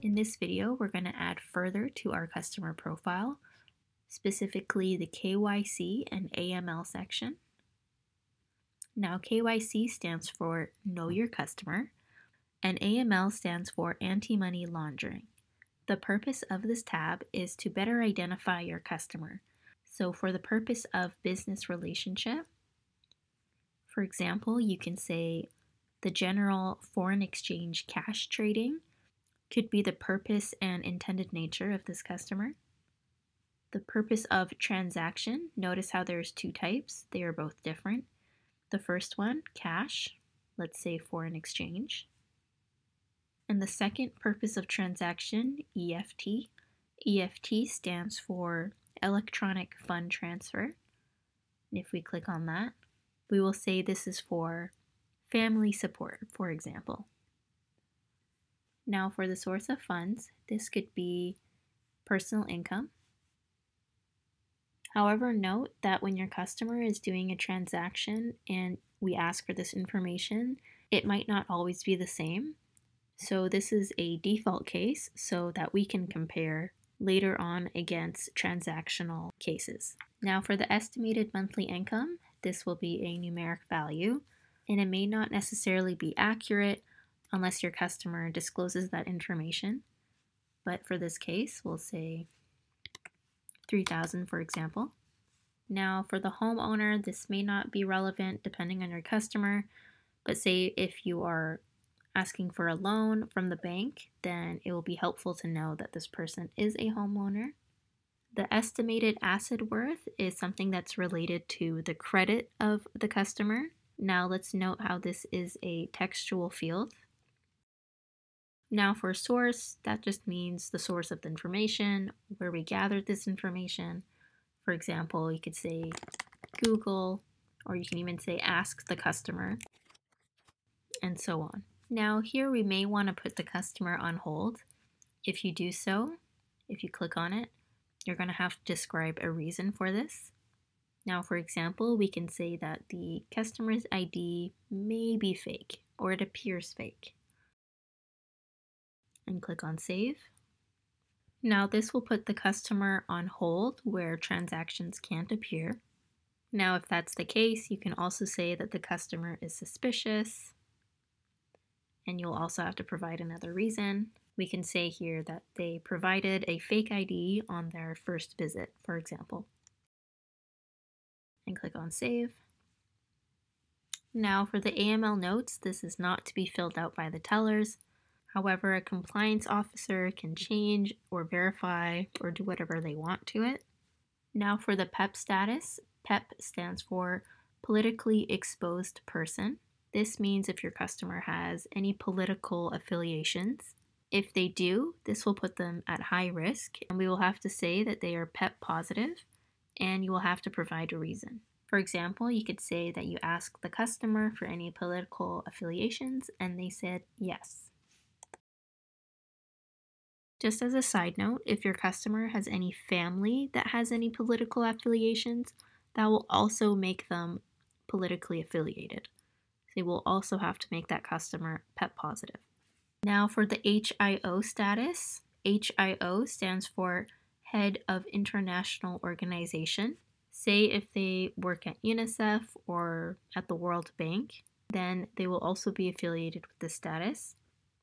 In this video, we're going to add further to our customer profile, specifically the KYC and AML section. Now, KYC stands for Know Your Customer, and AML stands for Anti Money Laundering. The purpose of this tab is to better identify your customer. So, for the purpose of business relationship, for example, you can say the general foreign exchange cash trading could be the purpose and intended nature of this customer. The purpose of transaction, notice how there's two types, they are both different. The first one, cash, let's say foreign exchange. And the second purpose of transaction, EFT. EFT stands for electronic fund transfer. And if we click on that, we will say this is for family support, for example. Now, for the source of funds, this could be personal income. However, note that when your customer is doing a transaction and we ask for this information, it might not always be the same. So, this is a default case so that we can compare later on against transactional cases. Now, for the estimated monthly income, this will be a numeric value, and it may not necessarily be accurate unless your customer discloses that information. But for this case, we'll say 3000 for example. Now for the homeowner, this may not be relevant depending on your customer, but say if you are asking for a loan from the bank, then it will be helpful to know that this person is a homeowner. The estimated asset worth is something that's related to the credit of the customer. Now let's note how this is a textual field. Now for source, that just means the source of the information, where we gathered this information. For example, you could say Google, or you can even say ask the customer, and so on. Now here we may want to put the customer on hold. If you do so, if you click on it, you're going to have to describe a reason for this. Now, for example, we can say that the customer's ID may be fake or it appears fake and click on Save. Now this will put the customer on hold where transactions can't appear. Now if that's the case, you can also say that the customer is suspicious and you'll also have to provide another reason. We can say here that they provided a fake ID on their first visit, for example. And click on Save. Now for the AML notes, this is not to be filled out by the tellers. However, a compliance officer can mm. change or verify or do whatever they want to it. Now, for the PEP status, PEP stands for politically exposed person. This means if your customer has any political affiliations. If they do, this will put them at high risk, and we will have to say that they are PEP positive, and you will have to provide a reason. For example, you could say that you asked the customer for any political affiliations, and they said yes. Just as a side note, if your customer has any family that has any political affiliations, that will also make them politically affiliated. They will also have to make that customer PEP positive. Now for the HIO status, HIO stands for Head of International Organization. Say if they work at UNICEF or at the World Bank, then they will also be affiliated with this status.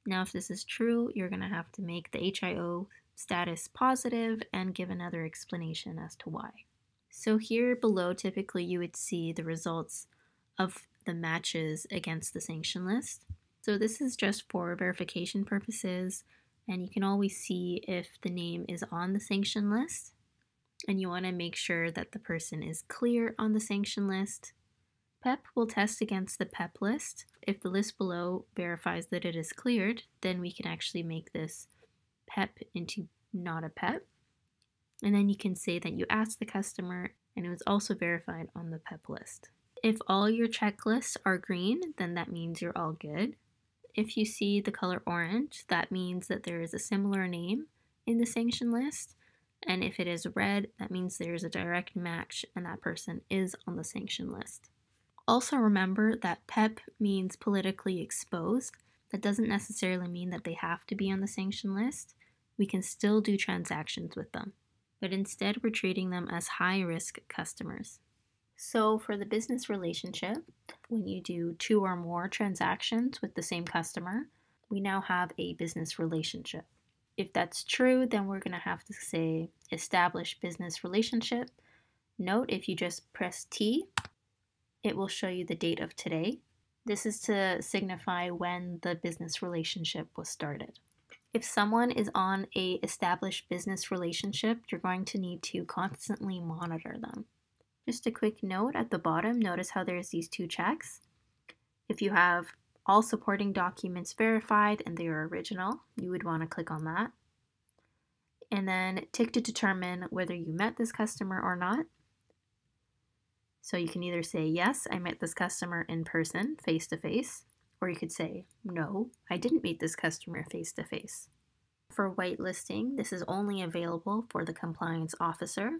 Now, if this is true, you're going to have to make the HIO status positive and give another explanation as to why. So here below, typically you would see the results of the matches against the sanction list. So this is just for verification purposes, and you can always see if the name is on the sanction list, and you want to make sure that the person is clear on the sanction list PEP will test against the PEP list. If the list below verifies that it is cleared, then we can actually make this PEP into not a PEP. And then you can say that you asked the customer and it was also verified on the PEP list. If all your checklists are green, then that means you're all good. If you see the color orange, that means that there is a similar name in the sanction list. And if it is red, that means there's a direct match and that person is on the sanction list. Also remember that PEP means politically exposed. That doesn't necessarily mean that they have to be on the sanction list. We can still do transactions with them, but instead we're treating them as high risk customers. So, for the business relationship, when you do two or more transactions with the same customer, we now have a business relationship. If that's true, then we're going to have to say establish business relationship. Note if you just press T, it will show you the date of today. This is to signify when the business relationship was started. If someone is on a established business relationship, you're going to need to constantly monitor them. Just a quick note at the bottom, notice how there's these two checks. If you have all supporting documents verified and they are original, you would want to click on that. And then tick to determine whether you met this customer or not. So you can either say, yes, I met this customer in person, face to face, or you could say, no, I didn't meet this customer face to face. For whitelisting, this is only available for the compliance officer.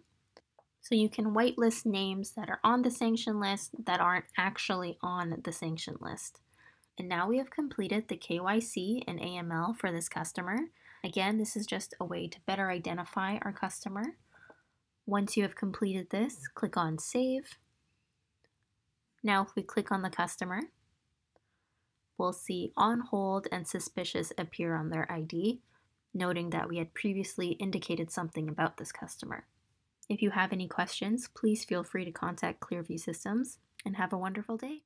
So you can whitelist names that are on the sanction list that aren't actually on the sanction list. And now we have completed the KYC and AML for this customer. Again, this is just a way to better identify our customer. Once you have completed this, click on Save. Now if we click on the customer, we'll see On Hold and Suspicious appear on their ID, noting that we had previously indicated something about this customer. If you have any questions, please feel free to contact Clearview Systems and have a wonderful day.